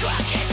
crack it